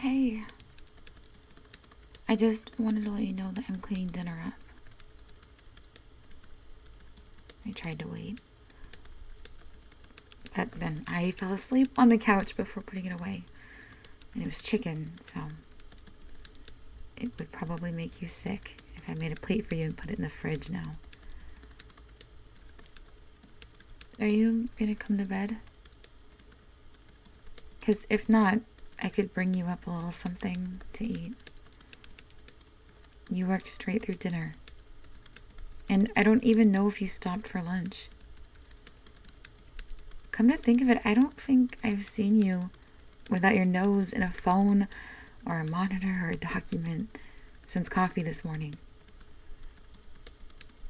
Hey. I just wanted to let you know that I'm cleaning dinner up. I tried to wait. But then I fell asleep on the couch before putting it away. And it was chicken, so it would probably make you sick if I made a plate for you and put it in the fridge now. Are you gonna come to bed? Because if not, I could bring you up a little something to eat. You worked straight through dinner. And I don't even know if you stopped for lunch. Come to think of it, I don't think I've seen you without your nose in a phone or a monitor or a document since coffee this morning.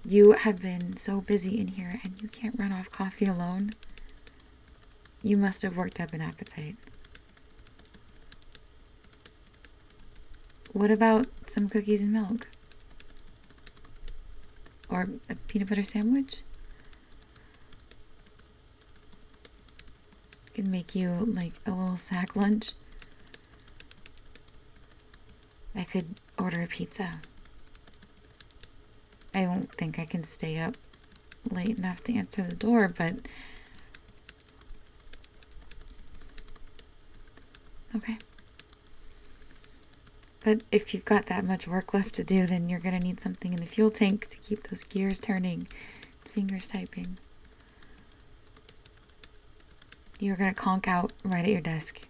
You have been so busy in here and you can't run off coffee alone. You must have worked up an appetite. What about some cookies and milk? Or a peanut butter sandwich? Could make you like a little sack lunch. I could order a pizza. I don't think I can stay up late enough to answer the door, but. Okay. But if you've got that much work left to do, then you're going to need something in the fuel tank to keep those gears turning, fingers typing. You're going to conk out right at your desk.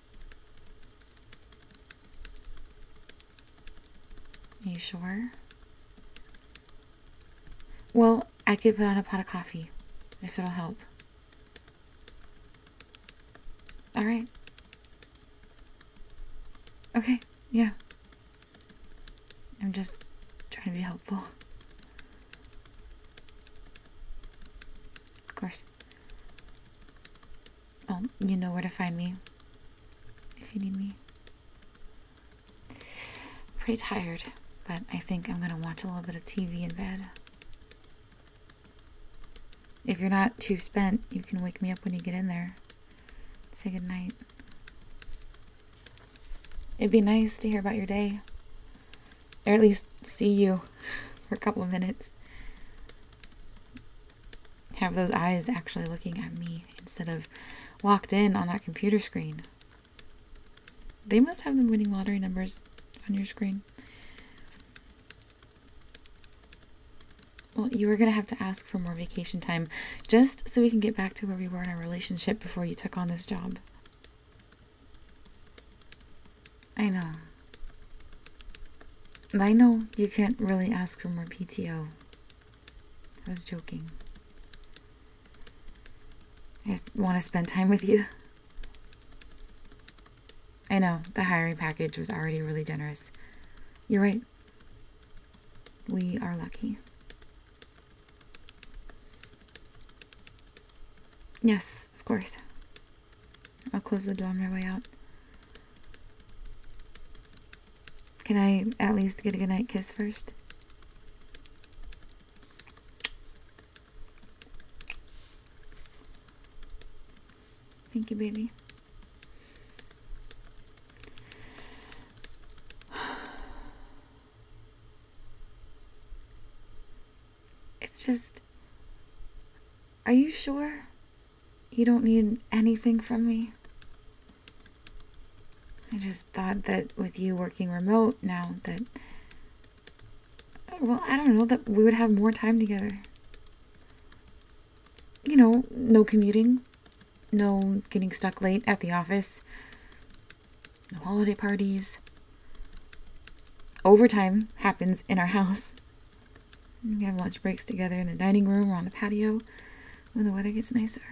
Are you sure? Well, I could put on a pot of coffee if it'll help. All right. Okay, yeah. I'm just trying to be helpful. Of course. Well, you know where to find me if you need me. Pretty tired, but I think I'm gonna watch a little bit of TV in bed. If you're not too spent, you can wake me up when you get in there. Say good night. It'd be nice to hear about your day. Or at least see you for a couple of minutes. Have those eyes actually looking at me instead of locked in on that computer screen. They must have the winning lottery numbers on your screen. Well, you were going to have to ask for more vacation time just so we can get back to where we were in our relationship before you took on this job. I know. I know you can't really ask for more PTO. I was joking. I just want to spend time with you. I know, the hiring package was already really generous. You're right. We are lucky. Yes, of course. I'll close the door on my way out. Can I at least get a goodnight kiss first? Thank you, baby. It's just. Are you sure you don't need anything from me? I just thought that with you working remote now that well, I don't know that we would have more time together. You know, no commuting, no getting stuck late at the office, no holiday parties. Overtime happens in our house. We have lunch breaks together in the dining room or on the patio when the weather gets nicer.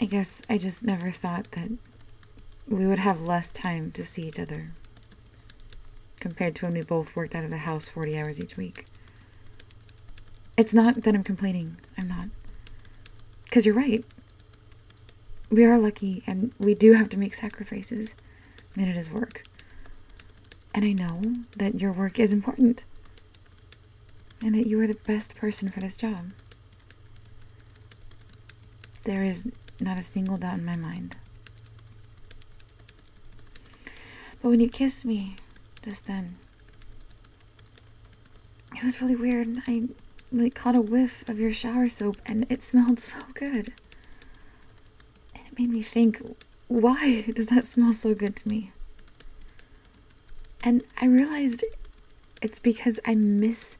I guess I just never thought that we would have less time to see each other compared to when we both worked out of the house 40 hours each week. It's not that I'm complaining. I'm not. Because you're right. We are lucky and we do have to make sacrifices, and it is work. And I know that your work is important and that you are the best person for this job. There is not a single doubt in my mind. But when you kissed me just then, it was really weird. I like caught a whiff of your shower soap and it smelled so good. And it made me think, why does that smell so good to me? And I realized it's because I miss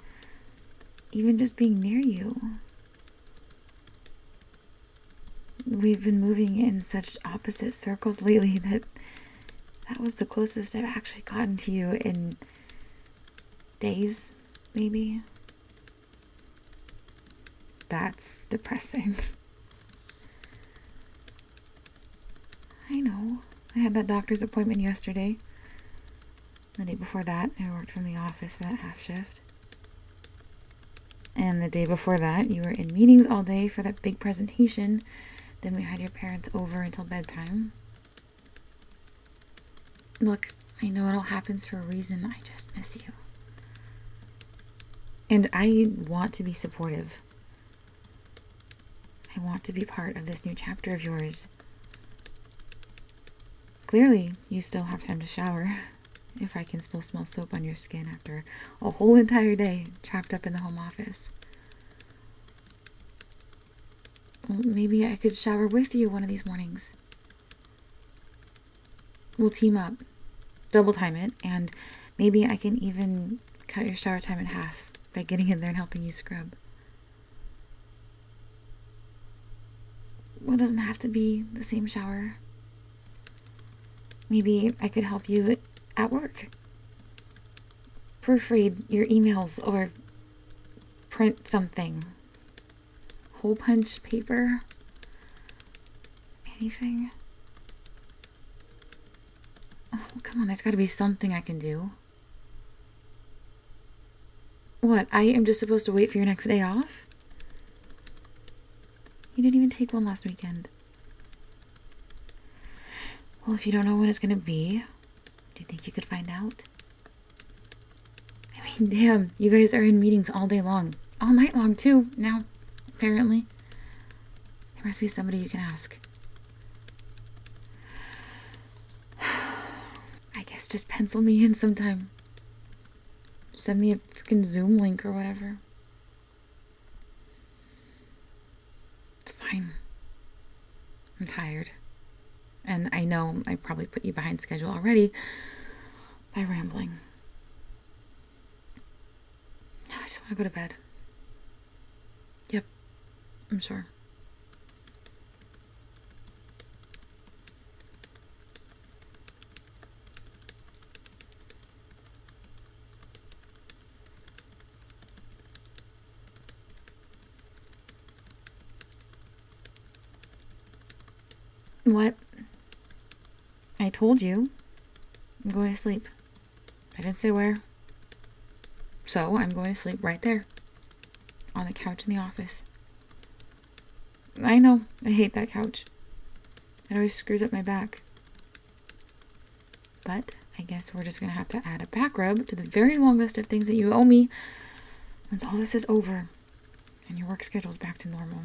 even just being near you. We've been moving in such opposite circles lately that that was the closest I've actually gotten to you in days, maybe. That's depressing. I know. I had that doctor's appointment yesterday. The day before that, I worked from the office for that half shift. And the day before that, you were in meetings all day for that big presentation. Then we had your parents over until bedtime. Look, I know it all happens for a reason. I just miss you. And I want to be supportive. I want to be part of this new chapter of yours. Clearly, you still have time to shower. If I can still smell soap on your skin after a whole entire day trapped up in the home office. Maybe I could shower with you one of these mornings. We'll team up, double time it, and maybe I can even cut your shower time in half by getting in there and helping you scrub. Well, it doesn't have to be the same shower. Maybe I could help you at work. Proofread your emails or print something. Hole punch paper. Anything. Oh, come on, there's got to be something I can do. What, I am just supposed to wait for your next day off? You didn't even take one last weekend. Well, if you don't know when it's gonna be, do you think you could find out? I mean, damn, you guys are in meetings all day long. All night long, too, now, apparently. There must be somebody you can ask. I guess just pencil me in sometime. Send me a freaking Zoom link or whatever. It's fine. I'm tired. And I know I probably put you behind schedule already by rambling. I just want to go to bed. I'm sure. What? I told you. I'm going to sleep. I didn't say where. So I'm going to sleep right there. On the couch in the office. I know. I hate that couch. It always screws up my back. But I guess we're just going to have to add a back rub to the very long list of things that you owe me once all this is over and your work schedule's back to normal.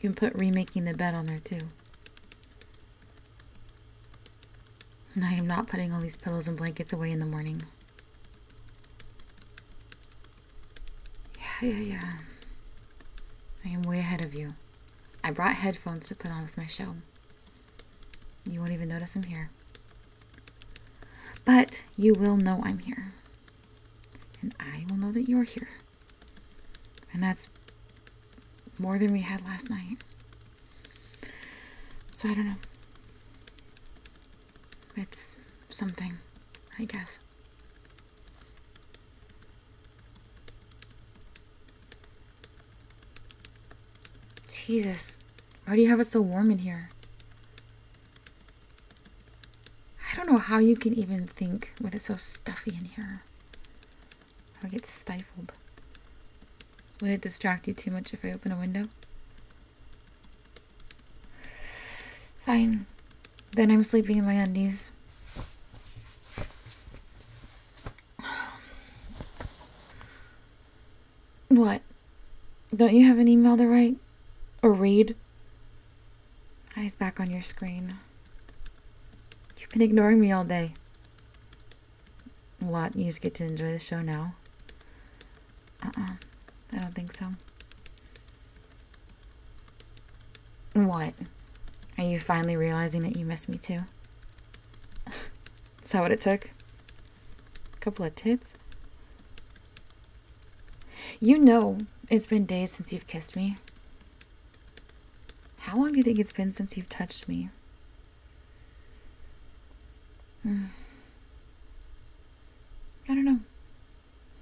You can put remaking the bed on there too. And I am not putting all these pillows and blankets away in the morning. Yeah, yeah, yeah. I am way ahead of you. I brought headphones to put on with my show. You won't even notice I'm here. But you will know I'm here. And I will know that you're here. And that's more than we had last night. So I don't know. It's something, I guess. Jesus, why do you have it so warm in here? I don't know how you can even think with it so stuffy in here. I get stifled. Would it distract you too much if I open a window? Fine. Then I'm sleeping in my undies. What? Don't you have an email to write? Or read? Eyes back on your screen. You've been ignoring me all day. What? You just get to enjoy the show now? Uh uh I don't think so. What? Are you finally realizing that you miss me too? Is that what it took? A couple of tits? You know, it's been days since you've kissed me. How long do you think it's been since you've touched me? Hmm. I don't know.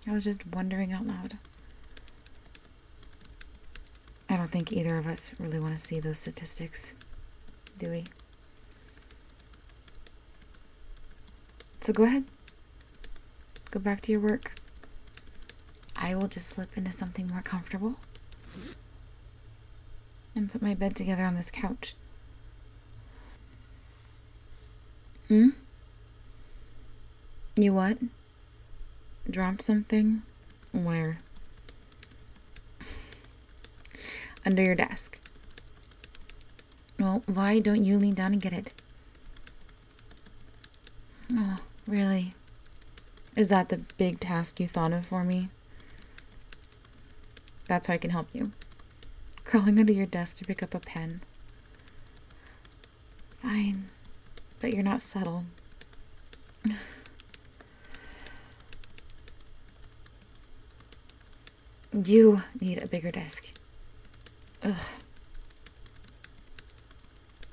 I was just wondering out loud. I don't think either of us really want to see those statistics, do we? So go ahead. Go back to your work. I will just slip into something more comfortable and put my bed together on this couch. Hmm? You what? Dropped something? Where? Under your desk. Well, why don't you lean down and get it? Oh, really? Is that the big task you thought of for me? That's how I can help you. Crawling under your desk to pick up a pen. Fine, but you're not subtle. You need a bigger desk. Ugh.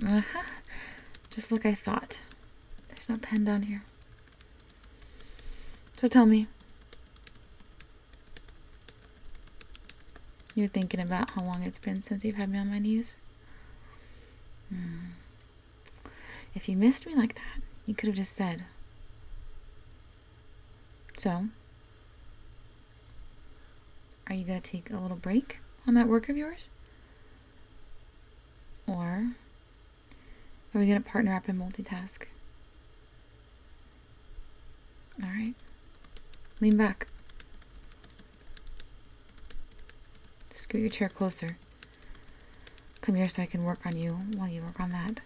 Uh huh. Just like I thought. There's no pen down here. So tell me. You're thinking about how long it's been since you've had me on my knees? Hmm. If you missed me like that, you could have just said. So, are you going to take a little break on that work of yours? Or are we going to partner up and multitask? All right. Lean back. Scoot your chair closer. Come here so I can work on you while you work on that.